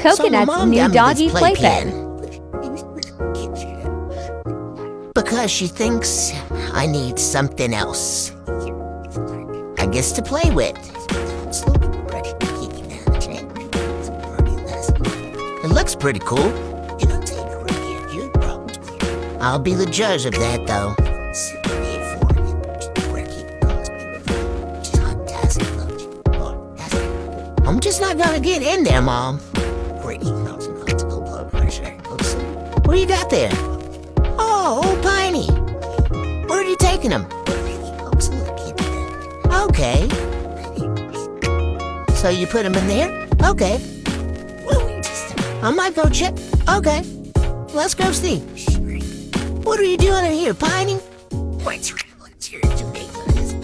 Coconut's Mom new doggy playpen. Because she thinks I need something else. I guess to play with. It looks pretty cool. I'll be the judge of that, though. I'm just not gonna get in there, Mom. What do you got there? Oh, old Piney. Where are you taking him? Okay. So you put him in there? Okay. I might go check. Okay. Let's go see. What are you doing in here, Piney?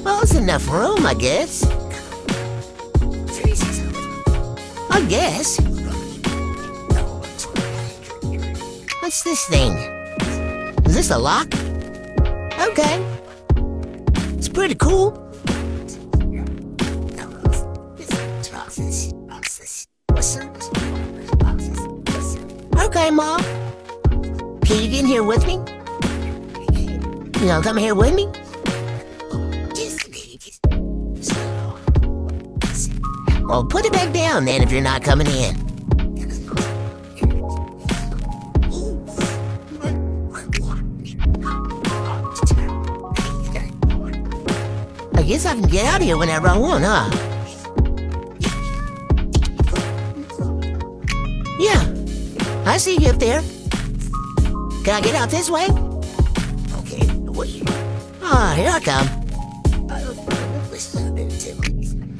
Well, it's enough room, I guess. I guess. What's this thing? Is this a lock? Okay. It's pretty cool. Okay, Mom. Can you get in here with me? You know, come here with me? Well, put it back down then if you're not coming in. Guess I can get out of here whenever I want, huh? Yeah, I see you up there. Can I get out this way? Okay. Ah, here I come.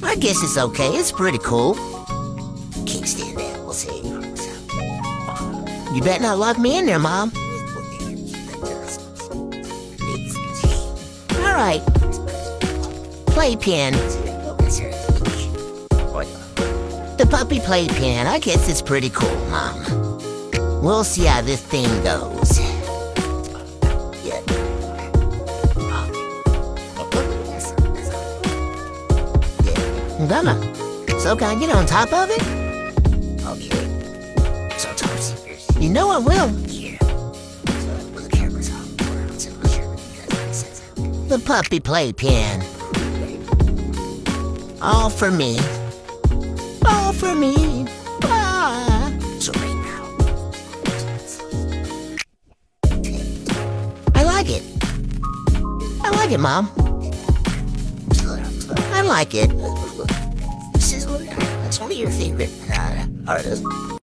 I guess it's okay. It's pretty cool. Can't stand that. We'll see. You better not lock me in there, Mom. All right. Playpen. The puppy playpen. I guess it's pretty cool, Mom. We'll see how this thing goes. Gonna. So can I get on top of it? Okay. So Tarsi, you know I will. Yeah. The puppy play playpen. All for me. All for me. Ah. So right now. I like it. I like it, Mom. I like it. This is that's one of your favorite uh, artists.